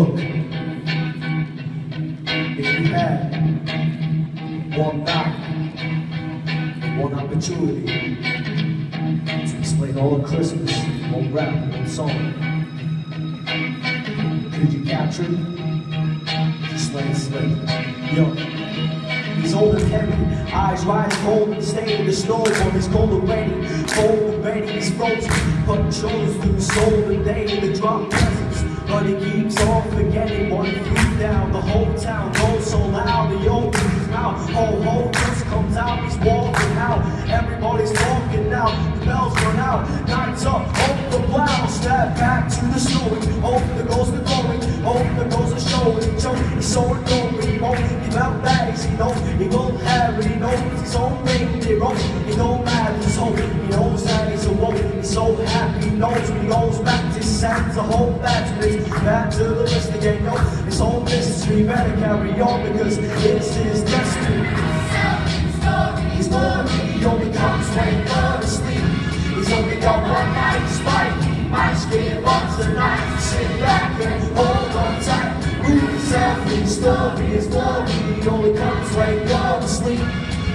If you had one night, one opportunity to explain all of Christmas, one rap, one song, could you capture it? It slip. Yo. He's old and heavy, eyes rise cold and stained. The snow on his cold already, cold already. He's frozen, putting shoulders through soul and day. In the drop but he keeps on forgetting. One feet down, the whole town goes so loud. He opens his mouth, whole whole just comes out. He's walking out, everybody's talking now. The bells run out, nights up, open the blouse. Step back to the story. Open the goes the glory, open the goes the show. And he's so adored, he won't give out bags. He knows he won't have it. He knows his own thing. He wrote, he don't matter his hope. He knows that he's a woke. He's so happy. He knows when he goes back Santa's a whole. It's back to the list again. Yo, his whole mystery better carry on because it's his destiny. He's born, he only comes when you're asleep. He's only got one night he might give up tonight. Sit back and hold on tight. Move yourself, his story is glory. He only comes when you're asleep.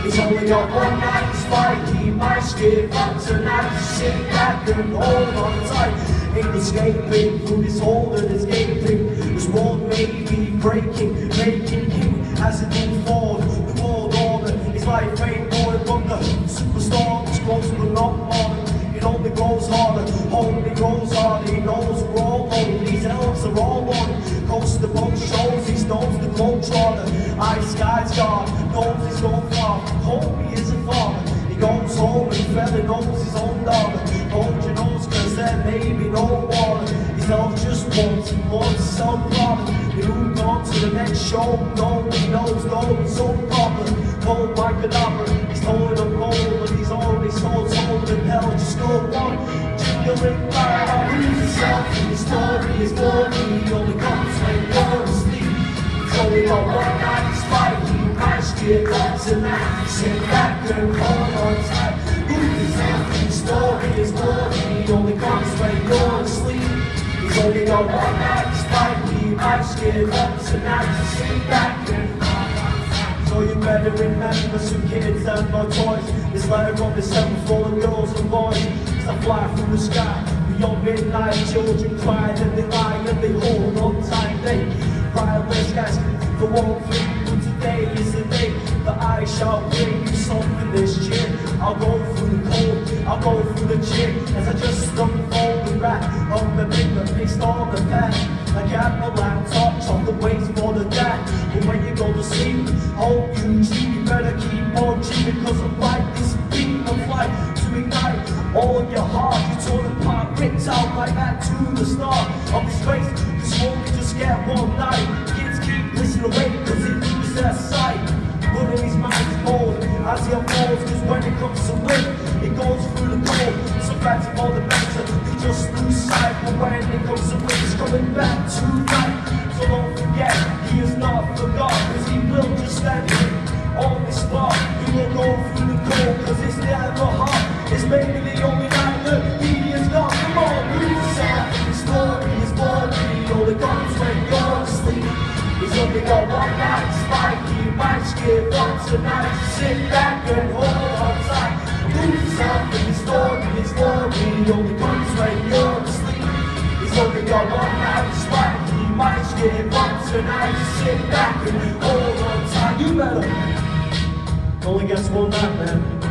He's only got one night he might give up tonight. Sit back and hold on tight. Ain't escaping through this hole and escaping. This world may be breaking, making you as it moves forward. The world order is like fame boy from the superstar. It's close but not modern. It only grows harder, only grows harder. He knows we're all on. These elves are all on. Coast to both shows, he knows the globe trotter. Ice skies God, knows he's going far. Home he is a father. He goes home and fella knows his own daughter. The show. Nobody knows, no, so popular. Cold an opera. He's towing a pole, but he's already sold, sold in hell. Just go on. Jingling fire, I'll lose yourself. His story is glory. He only comes when you're asleep. He's only got one night despite he might give up tonight. Sit back and hold on tight. Lose yourself. His story is glory. He only comes when you're asleep. He's only got one night might give up tonight. So sit back and. So you better remember some kids and no toys. This letter on heaven full of girls and boys. As I fly through the sky, beyond midnight, children cry and they lie and they hold on tight. They cry less guys for one thing. But today is the day that I shall bring you something this year. I'll go through the cold, I'll go through the cheer as I just unfold the rap of the paper paste on the pad. I got my laptop, the waits for the dad. But when you go to sleep, hope you dream. You better keep on dreaming, cause I'm like this beam of light to ignite all your heart. You torn apart, ripped out like that to the start of this race. This won't just get one night. Kids keep listening away, cause they lose their sight. But in his mind is bold as he unfolds, cause when it comes to win, it goes through the cold. So that's for the you just lose sight. But when it comes to win, it's coming back to life. So don't forget, he is not forgotten, cause he will just stand here on this spot. He will go through the cold, cause it's never hard. It's maybe the only night that he is not. Come on, lose yourself. The story is boring, he only comes when you're asleep. He's only got one night despite he might give up tonight. Sit back and hold on tight. Lose yourself in the story, his glory only comes when you're asleep. He's only got one night despite he might give up tonight. Sit back and hold on tight. You better. Only gets one night, man.